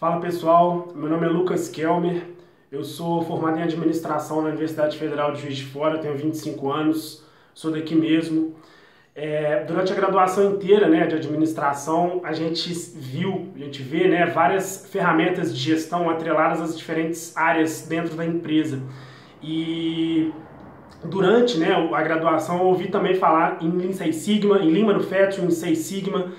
Fala pessoal, meu nome é Lucas Kelmer, eu sou formado em administração na Universidade Federal de Juiz de Fora, tenho 25 anos, sou daqui mesmo. É, durante a graduação inteira né, de administração, a gente viu, a gente vê né, várias ferramentas de gestão atreladas às diferentes áreas dentro da empresa. E durante né, a graduação eu ouvi também falar em Lean Six Sigma, em Lean Manufacturing, em Six Sigma,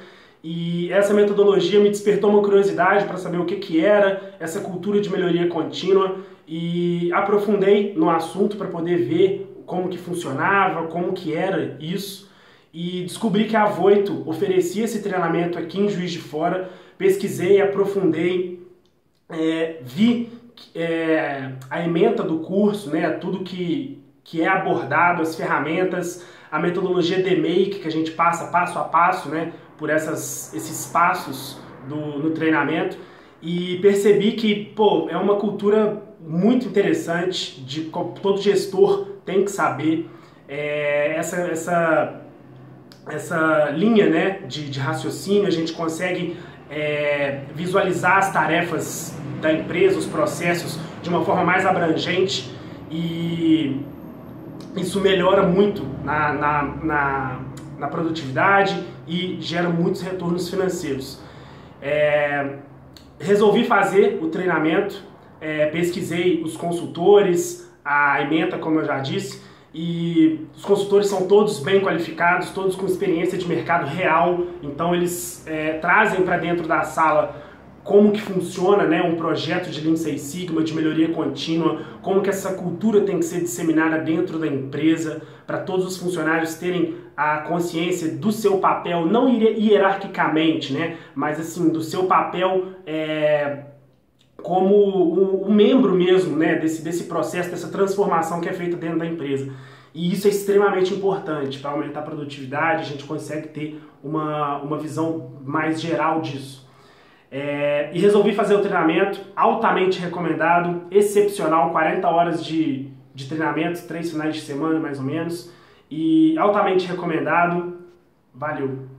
e essa metodologia me despertou uma curiosidade para saber o que, que era essa cultura de melhoria contínua. E aprofundei no assunto para poder ver como que funcionava, como que era isso. E descobri que a Voito oferecia esse treinamento aqui em Juiz de Fora, pesquisei, aprofundei, é, vi é, a ementa do curso, né, tudo que, que é abordado, as ferramentas, a metodologia Make que a gente passa passo a passo, né, por essas, esses passos do, no treinamento. E percebi que pô, é uma cultura muito interessante, de todo gestor tem que saber é, essa, essa, essa linha né, de, de raciocínio, a gente consegue é, visualizar as tarefas da empresa, os processos de uma forma mais abrangente. E isso melhora muito na, na, na na produtividade e gera muitos retornos financeiros. É, resolvi fazer o treinamento, é, pesquisei os consultores, a ementa, como eu já disse, e os consultores são todos bem qualificados, todos com experiência de mercado real, então eles é, trazem para dentro da sala como que funciona né, um projeto de Lean Six Sigma, de melhoria contínua, como que essa cultura tem que ser disseminada dentro da empresa, para todos os funcionários terem a consciência do seu papel, não hierarquicamente, né, mas assim, do seu papel é, como um, membro mesmo né, desse, desse processo, dessa transformação que é feita dentro da empresa. E isso é extremamente importante para aumentar a produtividade, a gente consegue ter uma, uma visão mais geral disso. É, e resolvi fazer o treinamento, altamente recomendado, excepcional, 40 horas de, de treinamento, três finais de semana mais ou menos, e altamente recomendado. Valeu!